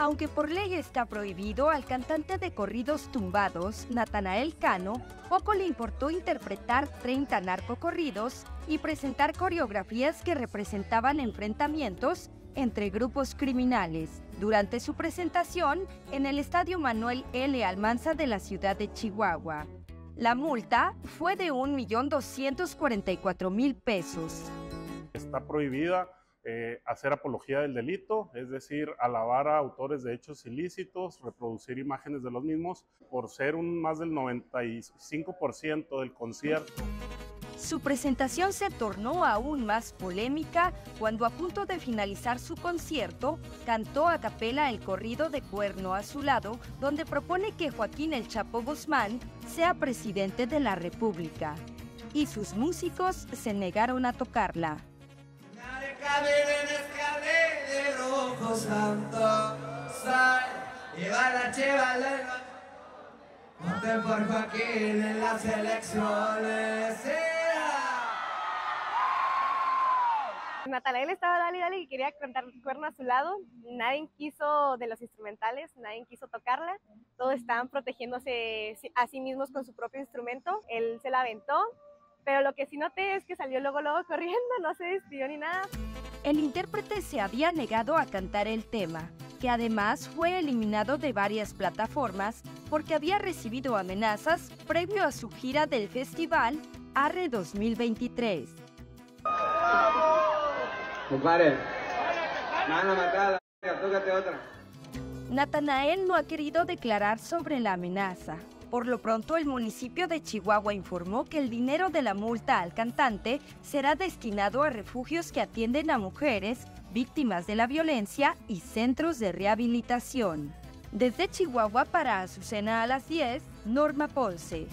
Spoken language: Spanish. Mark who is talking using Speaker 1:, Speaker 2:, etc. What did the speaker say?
Speaker 1: Aunque por ley está prohibido, al cantante de corridos tumbados, Natanael Cano, poco le importó interpretar 30 narcocorridos y presentar coreografías que representaban enfrentamientos entre grupos criminales. Durante su presentación en el Estadio Manuel L. Almanza de la ciudad de Chihuahua. La multa fue de 1.244.000 pesos.
Speaker 2: Está prohibida eh, hacer apología del delito, es decir, alabar a autores de hechos ilícitos, reproducir imágenes de los mismos, por ser un más del 95% del concierto.
Speaker 1: Su presentación se tornó aún más polémica cuando a punto de finalizar su concierto cantó a capela el corrido de Cuerno a su lado, donde propone que Joaquín El Chapo Guzmán sea presidente de la República. Y sus músicos se negaron a tocarla.
Speaker 3: Por Joaquín en las elecciones.
Speaker 4: Natanael estaba dale dale y quería cantar cuerno a su lado. Nadie quiso de los instrumentales, nadie quiso tocarla. Todos estaban protegiéndose a sí mismos con su propio instrumento. Él se la aventó, pero lo que sí noté es que salió luego luego corriendo, no se despidió ni nada.
Speaker 1: El intérprete se había negado a cantar el tema, que además fue eliminado de varias plataformas porque había recibido amenazas previo a su gira del festival Arre 2023. Natanael no ha querido declarar sobre la amenaza. Por lo pronto, el municipio de Chihuahua informó que el dinero de la multa al cantante será destinado a refugios que atienden a mujeres víctimas de la violencia y centros de rehabilitación. Desde Chihuahua para Azucena a las 10, Norma Ponce.